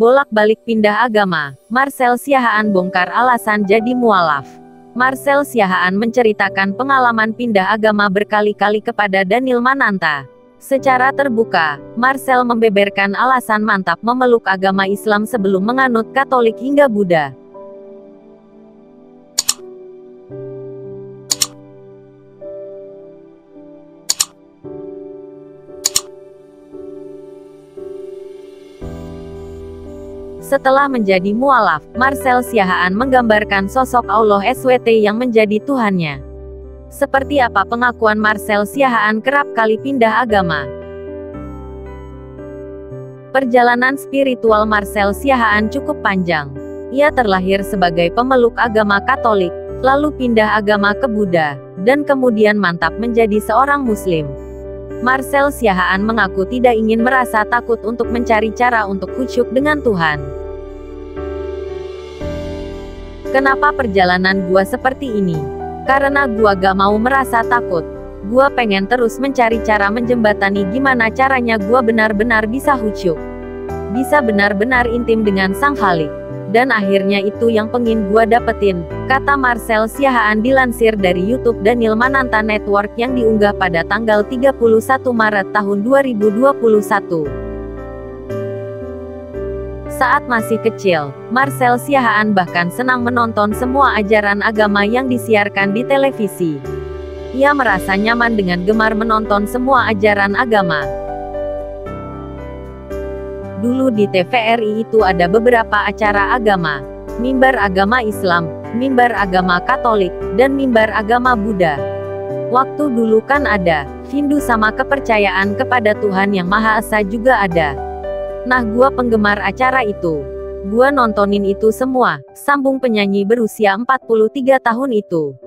Bolak-balik pindah agama, Marcel Siahaan bongkar alasan jadi mualaf. Marcel Siahaan menceritakan pengalaman pindah agama berkali-kali kepada Daniel Mananta. Secara terbuka, Marcel membeberkan alasan mantap memeluk agama Islam sebelum menganut Katolik hingga Buddha. Setelah menjadi mualaf, Marcel Siahaan menggambarkan sosok Allah SWT yang menjadi Tuhannya. Seperti apa pengakuan Marcel Siahaan kerap kali pindah agama. Perjalanan spiritual Marcel Siahaan cukup panjang. Ia terlahir sebagai pemeluk agama Katolik, lalu pindah agama ke Buddha, dan kemudian mantap menjadi seorang Muslim. Marcel Siahaan mengaku tidak ingin merasa takut untuk mencari cara untuk khusyuk dengan Tuhan. Kenapa perjalanan gua seperti ini? Karena gua gak mau merasa takut. Gua pengen terus mencari cara menjembatani gimana caranya gua benar-benar bisa husyuk. Bisa benar-benar intim dengan Sang Halik. Dan akhirnya itu yang pengin gua dapetin, kata Marcel Siahaan dilansir dari YouTube Daniel Mananta Network yang diunggah pada tanggal 31 Maret tahun 2021. Saat masih kecil, Marcel Siahaan bahkan senang menonton semua ajaran agama yang disiarkan di televisi. Ia merasa nyaman dengan gemar menonton semua ajaran agama. Dulu di TVRI itu ada beberapa acara agama, mimbar agama Islam, mimbar agama Katolik, dan mimbar agama Buddha. Waktu dulu kan ada, Hindu sama kepercayaan kepada Tuhan Yang Maha Esa juga ada. Nah gua penggemar acara itu. Gua nontonin itu semua, sambung penyanyi berusia 43 tahun itu.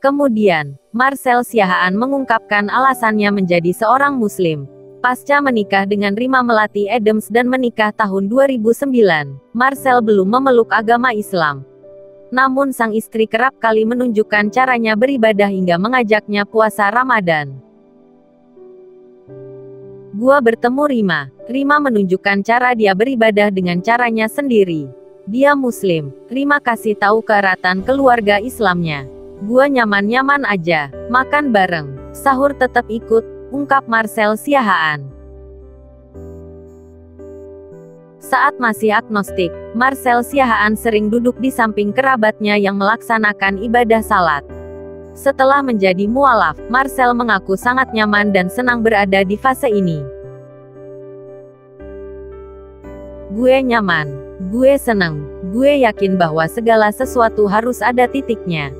Kemudian, Marcel Siahaan mengungkapkan alasannya menjadi seorang muslim. Pasca menikah dengan Rima Melati Adams dan menikah tahun 2009, Marcel belum memeluk agama Islam. Namun sang istri kerap kali menunjukkan caranya beribadah hingga mengajaknya puasa Ramadan. Gua bertemu Rima. Rima menunjukkan cara dia beribadah dengan caranya sendiri. Dia muslim. Rima kasih tahu keeratan keluarga Islamnya. Gua nyaman-nyaman aja. Makan bareng. Sahur tetap ikut, ungkap Marcel Siahaan. Saat masih agnostik, Marcel Siahaan sering duduk di samping kerabatnya yang melaksanakan ibadah salat. Setelah menjadi mualaf, Marcel mengaku sangat nyaman dan senang berada di fase ini. Gue nyaman, gue senang, gue yakin bahwa segala sesuatu harus ada titiknya.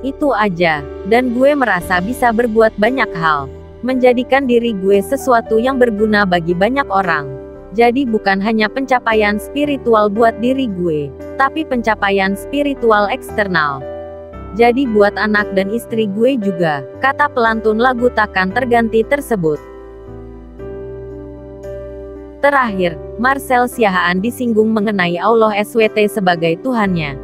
Itu aja, dan gue merasa bisa berbuat banyak hal. Menjadikan diri gue sesuatu yang berguna bagi banyak orang. Jadi bukan hanya pencapaian spiritual buat diri gue, tapi pencapaian spiritual eksternal. Jadi buat anak dan istri gue juga, kata pelantun lagu takkan terganti tersebut. Terakhir, Marcel Siahaan disinggung mengenai Allah SWT sebagai Tuhannya.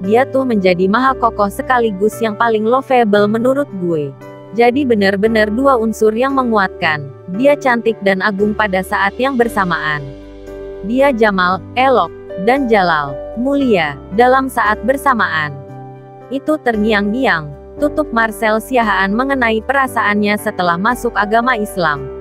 Dia tuh menjadi maha kokoh sekaligus yang paling lovable menurut gue. Jadi benar-benar dua unsur yang menguatkan. Dia cantik dan agung pada saat yang bersamaan. Dia Jamal, elok, dan Jalal, mulia, dalam saat bersamaan. Itu terngiang-ngiang, tutup Marcel Siahaan mengenai perasaannya setelah masuk agama Islam.